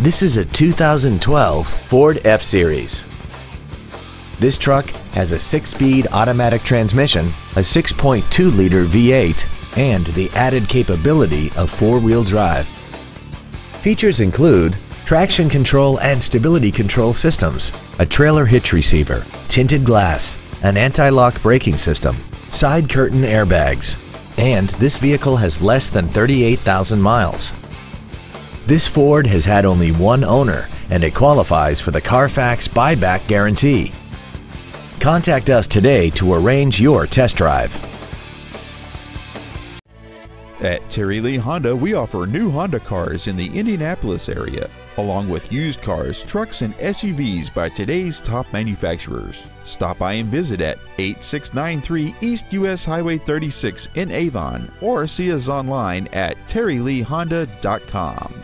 This is a 2012 Ford F-Series. This truck has a six-speed automatic transmission, a 6.2-liter V8, and the added capability of four-wheel drive. Features include traction control and stability control systems, a trailer hitch receiver, tinted glass, an anti-lock braking system, side curtain airbags, and this vehicle has less than 38,000 miles. This Ford has had only one owner and it qualifies for the Carfax buyback guarantee. Contact us today to arrange your test drive. At Terry Lee Honda, we offer new Honda cars in the Indianapolis area, along with used cars, trucks, and SUVs by today's top manufacturers. Stop by and visit at 8693 East US Highway 36 in Avon or see us online at terryleehonda.com.